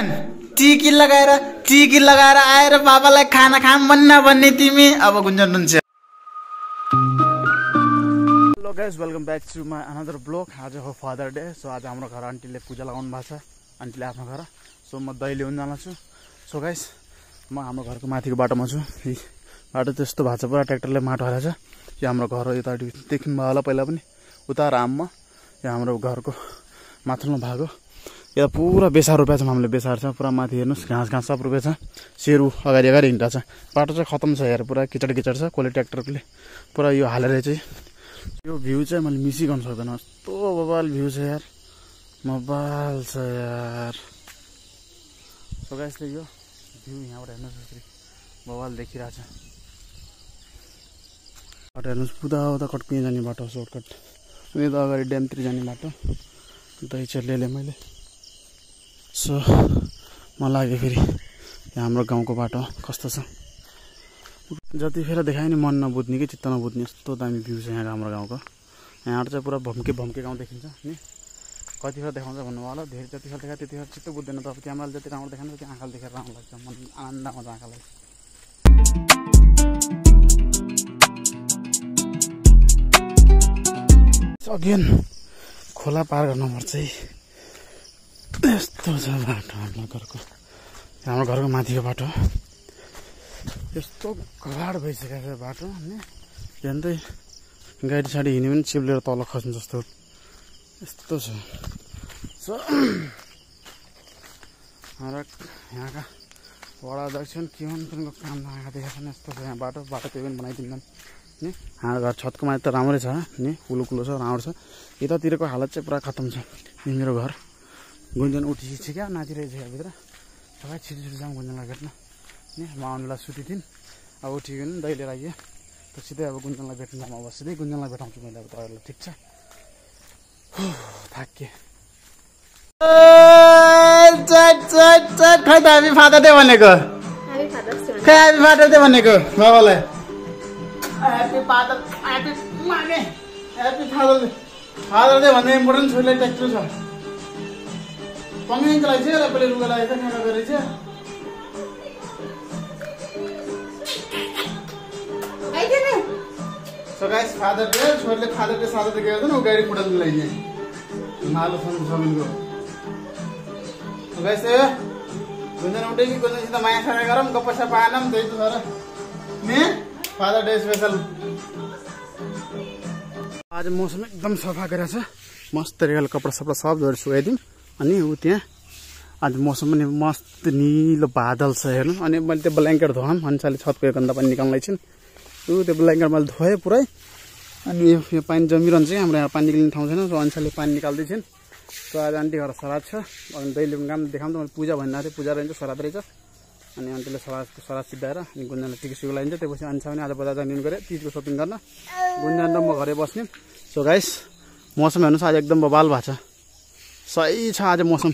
टिकी लगाएर टिकी लगाएर आएर बाबालाई खाना खाम भन्न भन्ने तिमी अब गुन्जन हुन्छ hello guys welcome back to my another blog आज हो फादर डे सो आज हाम्रो घर आन्टीले पूजा लगाउनु भएको छ। आन्टीले आफ्नो घर। सो म दही ल्याउनु जान छु सो गाइस म हाम्रो घरको माथिको बाटोमा छु। बाटो त्यस्तो भएको छ पुरा ट्र्याक्टरले माटो हालेको छ यो हाम्रो घर हो यता देख्नुभयो होला पहिला पनि। उता राममा यो हाम्रो घरको माथिल्लो भाग हो यहाँ पुरा बेसार रोपेको छ हामीले बेसार छ। पुरा माथि हेर्नुहोस् घाँस घाँस सब रोपेको छ। सेरु अगाडि अगाडि हिँडिरहेको छ। बाटो चाहिँ खतम छ यार पुरा किचड किचड छ कसले ट्र्याक्टरले पुरा यो हालेर चाहिँ यो भ्यू चाहिँ मैले मिसी गर्नु सक्दैन। कस्तो बबाल भ्यू छ यार। मोबाइल छ यार। सो यो भ्यू यहाँबाट हेर्नुहोस् यसरी बबाल देखिरहेछ। बाटो हेर्नुहोस् पुदा उता कटकुँ जाने बाटो सर्टकट यता अगाडि ड्यामतिर जाने बाटो। दही चाहिँ ल्याएँ मैले। सो मलाई लाग्यो फेरि हाम्रो गाउँको बाटो कस्तो छ? जतिखेर देखायो नि मन नबुझ्ने कि चित्त नबुझ्ने यस्तो दामी भ्यू छ यहाँ हाम्रो गाउँको। यहाँबाट चाहिँ पुरा भम्के भम्के गाउँ देखिन्छ नि? कतिखेर देखाउँछ भन्नुभयो होला धेरै जतिखेर देखायो त्यतिखेर चित्त बुझ्दैन त। अब क्यामेराले जति राम्रो देखाएन त्यो आँखाले देखेर राम्रो लाग्छ। मन आनन्द आउँछ आँखालाई। अगेन खोला पार गर्नुपर्छ है। यस्तो छ बाटो हाम्रो घरको। हाम्रो घरको माथिको बाटो। यस्तो घाड भइसकेको छ बाटो अनि झन्डै गाडी साडी हिँड्यो भने चिप्लेर तल खस्नु जस्तो। यस्तो छ। सो हाम्रा यहाँका वडा अध्यक्ष के हुन् तिनको काम नआएको देखेको छैन। यस्तो छ यहाँ बाटो। बाटो त्यही पनि बनाइदिँदैन नि हाम्रो घर छतको माथि त राम्रै छ नि कुलो कुलो छ राम्रो छ। यतातिरको हालत चाहिँ पुरा खतम छ। मेरो घर। गुन्जन उठिसक्यो क्या नाचिरहेको छ यहाँभित्र सबै छिटो छिटो जाउँ गुन्जनलाई भेट्न नि म आउनु बेला सुती थिइन् अब उठियो नि दैले लाग्यो त सिधै अब गुन्जनलाई भेट्न जाउँ। अब सिधै गुन्जनलाई भेटाउँछु मैले अब तपाईँहरूलाई ठिक छ? थाकेँ खै त हामी फादर डे भनेको? खै ह्याप्पी फादर डे भनेको? बाबालाई। फादर फादर डे भन्दा इम्पोर्टेन्ट छोरीलाई ट्याक्टर छ। पङ्गिनको लागि चाहिँ पहिले लुगा लागेको छ सो गाइस फादर डे छोरीले फादर डे सादर डे गएको ऊ गाडी फुटाल्नु लागि मालो छ सबैको सो गाइस गुन्जन उठे कि गुन्जनसित माया साया गरौँ गप्प सप्प आनौँ त्यही त सर। ने? फादर डे स्पेसल आज मौसम एकदम सफा गरेको छ मस्त तरिकाले कपडा सपडा सब धोएर सुकाइदिउँ। अनि ऊ त्यहाँ आज मौसम पनि मस्त निलो बादल छ हेर्नु। अनि मैले त्यो ब्ल्याङ्केट धोएँ अनुसारले छतको गन्दा पनि निकाल्नु एकछिन ऊ त्यो ब्ल्याङ्केट मैले धोएँ पुरै। अनि यो पानी जमिरहन्छ हाम्रो यहाँ पानी निक्लिने ठाउँ छैन अनुसारले पानी निकाल्दैछन्। सो आज आन्टी घर सराद छ। अनि दैले काम देखाउँ त मैले पूजा भनिरहेको थिएँ पूजा रहन्छ सराद रहेछ। अनि आन्टीले सराद सराद सिद्धाएर अनि गुन्जानलाई टिकी सिको लगाइन्छ त्यसपछि अन्सा पनि आज बजार जानु गऱ्यो तिजको सपिङ गर्न। गुन्जान र म घरै बस्ने। सो गाइस मौसम हेर्नुहोस् आज एकदम बबाल भएको छ। सही छ आज मौसम।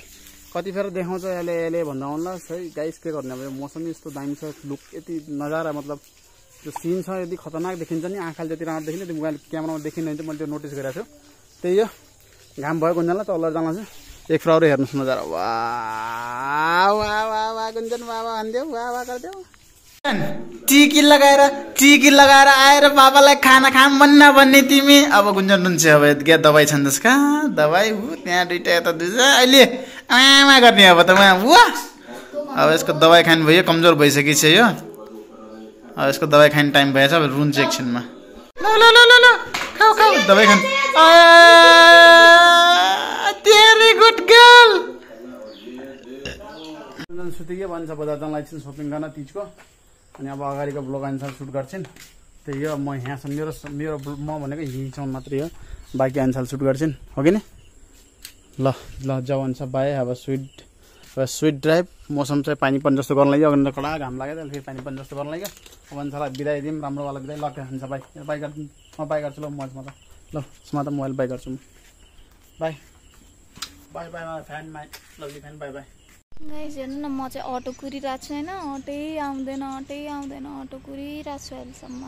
कतिखेर देखाउँछ यसले यसले भन्दा आउला सही गाइस के गर्ने अब मौसम यस्तो दामी छ लुक यति नजारा मतलब त्यो सिन छ यदि खतरनाक देखिन्छ नि आँखाले जति राम्रो देखिन्छ त्यो मोबाइल क्यामेरामा देखिँदैन चाहिँ मैले त्यो नोटिस गरेको छु। त्यही हो। घाम भयो गुन्जनलाई तल जाँला चाहिँ एक फ्राउरै हेर्नुहोस् नजारा। वा वा वा गुन्जन वा वा भनिदेऊ वा वा गरिदेऊ टिकी लगाएर टिकी लगाएर आएर बाबालाई खाना खाम भन्न भन्ने तिमी। अब गुन्जन हुन्छ अब क्या दबाई छन्दस् कहाँ दबाई ऊ त्यहाँ दुइटा यता दुइटा। अहिले आमा गर्ने अब त उहाँ वा अब यसको दबाई खानु भयो कमजोर भइसकेको छ यो। अब यसको दबाई खाने टाइम भएछ अब रुन्छ एकछिनमा ल खाऊ खाऊ। दबाई खानु। Good girl. सुतिकै भन्छ बजार जान लाग्छन् सपिङ गर्न तिजको? अनि अब अगाडिको ब्लग अनुसार सुट गर्छन्। त्यही हो म यहाँसम्म मेरो मेरो म भनेको यहीँसम्म मात्रै हो। बाँकी अनुसार सुट गर्छन् हो कि नि? ल ल जाऊ अन्त बाई। अब स्विट अब स्विट ड्राइभ मौसम चाहिँ पानी पनि जस्तो गर्नु लाग्यो। अगाडि कडा घाम लाग्यो फेरि पानी पनि जस्तो गर्नु लाग्यो। अब अनुसारलाई बिदाइ दिउँ राम्रोवाला बिदाइ लग्यो हुन्छ बाई। बाई गर्छु म बाई गर्छु ल मजमा त ल उसमा त मोबाइल बाई गर्छु म। Bye bye bye fan my. Lovely fan bye bye. Guys हेर्नु न म चाहिँ अटो कुरिरहेको छु होइन अटै आउँदैन अटै आउँदैन अटो कुरिरहेको छु अहिलेसम्म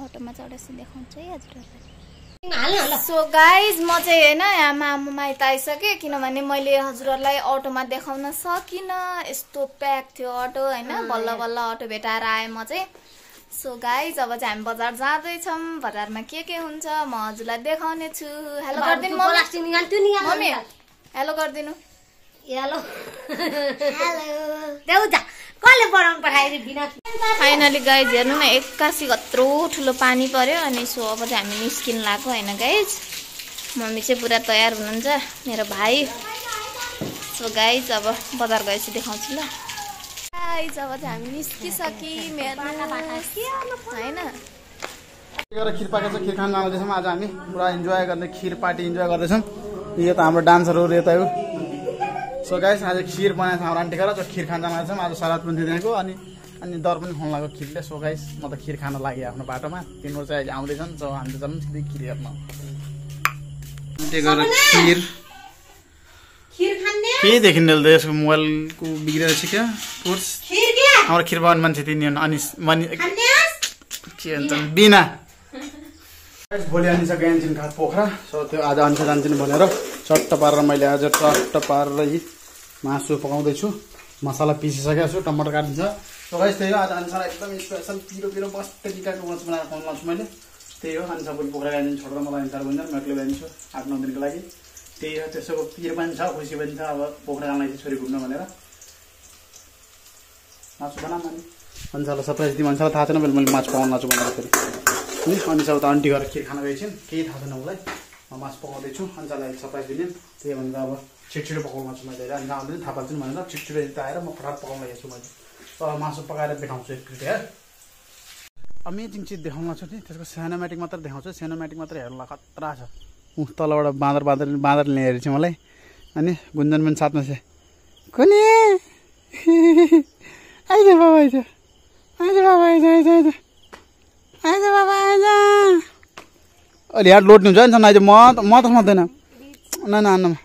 अटोमा चढेपछि देखाउँछु है हजुरहरूलाई सो गाइज म चाहिँ होइन यहाँ मामु माइत आइसकेँ किनभने मैले हजुरहरूलाई अटोमा देखाउन सकिनँ यस्तो प्याक थियो अटो होइन बल्ल बल्ल अटो भेटाएर आएँ म चाहिँ सो गाइज अब चाहिँ हामी बजार जाँदैछौँ बजारमा के के हुन्छ म हजुरलाई देखाउने छु हेलो गरिदिनु हेलो गरिदिनु हेलो हेलो देऊ जा कसले बनाउनु पठायो बिना? फाइनली गाइज हेर्नु न एक्कासी कत्रो ठुलो पानी पर्यो अनि सो अब चाहिँ हामी निस्किन लाग्यो होइन गाइज मम्मी चाहिँ पुरा तयार हुनुहुन्छ मेरो भाइ। सो गाइज अब बजार गएपछि देखाउँछु ल। गाइज अब चाहिँ हामी निस्किसक्यौँ हेर्नु होइन? गरेर खिर पाकेको छ खिर खान जाँदैछौँ आज हामी। पुरा इन्जोय गर्ने खिर पार्टी इन्जोय गर्दैछौँ। यो त हाम्रो डान्सरहरू यता हो सो गाइस आज खिर बनाएको छ हाम्रो आन्टी र खिर खान जाँदैछौँ आज सलाद पनि दिइदिएको अनि अनि दर पनि खुवाउनु लाग्यो खिरले। सो गाइस म त खिर खान लागेँ आफ्नो बाटोमा। तिनीहरू चाहिँ अहिले आउँदैछन् सो हामी त जान्छौँ सिधै खिर हेर्न। गएर खिर। खिर खान्ने? के देखिन्न त यसको मोबाइलको बिग्रेर क्या? कोर्स हाम्रो खिर बनाउने मान्छे तिनी हुन्। अनि मनि के भन्छ बिना। भोलि आनिन्छ गाइन्छन् घाट पोखरा। सो त्यो आज अन्त जान्छन् भनेर चट्ट पारेर मैले आज चट्ट पारेर मासु पकाउँदैछु। मसला पिसिसकेको छु टमाटर काटिन्छ। सो गाइस त्यही हो आज अनुसार एकदम स्पेसल पिरो पिरो टिकाको मासु बनाएर खुवाउनु छु मैले। त्यही हो अनुसार भोलि पोखरा गाइदिन्छु छोडेर मलाई अनुसार भन्छ म एक्लै जान्छु आठ नौ दिनको लागि। त्यही हो त्यसोको पिर पनि छ खुसी पनि छ अब पोखरा जान लागि छोरी घुम्न भनेर। मासु बनाऊँ अनि अन्सालाई सरप्राइज दिउँ अन्सालाई थाहा छैन मैले मैले मासु पकाउनु लान्छु भनेर। फेरि अनि अन्सा त आन्टी घर खिर खान गएछन्? केही थाहा छैन उसलाई म मासु पकाउँदैछु। अन्सालाई सरप्राइज दिने। त्यही भनेर अब छिटछिटो पकाउनु छु मैले अन्त आउँदैन थाहा पाउँछु भनेर छिटछिटो यता आएर म फटाफट पकाउनु लागेको छु मैले। तर मासु पकाएर देखाउँछु एकचोटि है। अमेजिङ चिज देखाउन छु नि। त्यसको सानोमेटिक मात्र देखाउँछु। सानोमेटिक मात्र हेर्नु खतरा छ। ऊ तलबाट बाँदर बाँदर बाँदर ल्याएर चाहिँ मलाई। अनि गुन्जन पनि साथमा छ। कुनी आइज बाबा आइज। आइज बाबा आइज आइज आइज। आइज बाबा आइज। अहिले यहाँ लोड हुन्छ नि आइज म त म त मात्दैन न न आन्नमा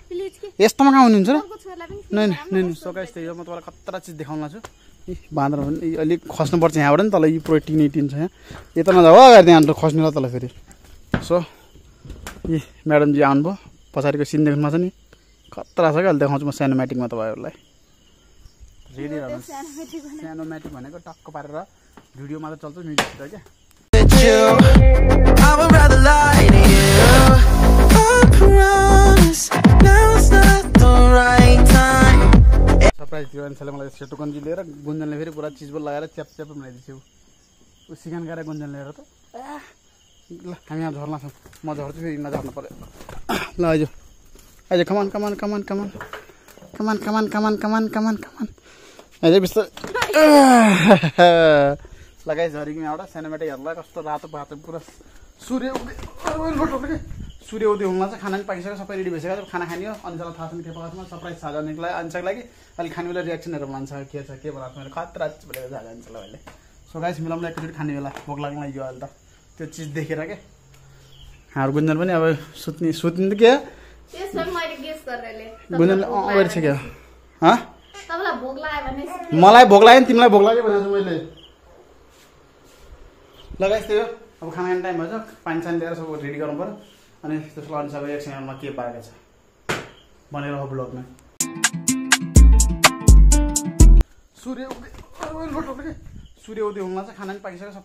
यस्तोमा कहाँ हुनुहुन्छ र? नै नै नै सकाइस त्यही हो म तपाईँलाई कत्रा चिज देखाउन लाग्छु इ बाँदर यी अलिक खस्नुपर्छ यहाँबाट नि तल यी पुरै टिनै टिन छ यहाँ। यता नजाऊ हो अगाडि त्यहाँ खस्ने ल तल फेरि। सो यी म्याडमजी आउनुभयो। पछाडिको सिन देख्नुमा छ नि? खतरा छ क्या अहिले देखाउँछु म सानोमेटिकमा तपाईँहरूलाई। रेडी सानोमेटिक भनेको। टक्क पारेर भिडियो मात्र चल्छ म्युजिक त क्या। You. I would rather lie to you. I promise now's not the right time. Surprise दियो अनुसारले मलाई सेतो गन्जी लिएर गुन्जनले फेरि पुरा चिजबोल लगाएर च्याप च्याप बनाइदिन्छु ऊ सिकान गएर गुन्जन लिएर त ल हामी यहाँ झर्ना छौँ म झर्छु फेरि नझर्नु पऱ्यो ल आइज आइज कमान कमान कमान कमान कमान कमान कमान कमान कमान कमान आइज बिस्तारै लगाइ झरिकौँ यहाँबाट सानोमेटा हेर्ला कस्तो रातो पातो पुरा सूर्य उदय? सूर्य उदय हुन चाहिँ खाना पनि पाकिसक्यो सबै रेडी भइसक्यो खाना खाने हो अन्सालाई थाहा छ नि के पकाएको सरप्राइज थाहा जानेको लागि। अन्साको लागि अहिले खाने बेला रियाक्सनहरू लान्छ के छ के बनाएको मैले खतरा भनेर थाहा जान्छ अहिले। सो गाइस मिलाउनु एकचोटि खाने बेला भोक लाग्न लाग्यो अहिले त। त्यो चिज देखेर के? हाम्रो गुन्जन पनि अब सुत्ने सुत्ने त के गुन्जन अगाडि छ क्या? भने मलाई भोक लाग्यो नि तिमीलाई भोक लाग्यो भनेको छु मैले लगाइस् त्यो अब खाना खाने टाइम भएछ पानी सानी लिएर सब रेडी गर्नु पऱ्यो अनि त्यसको अनुसार एकछिनमा के पाएको छ। भनेर हो ब्लगमा सूर्य उदय? सूर्य उदय हुन चाहिँ खाना पनि पाकिसक्यो सबै।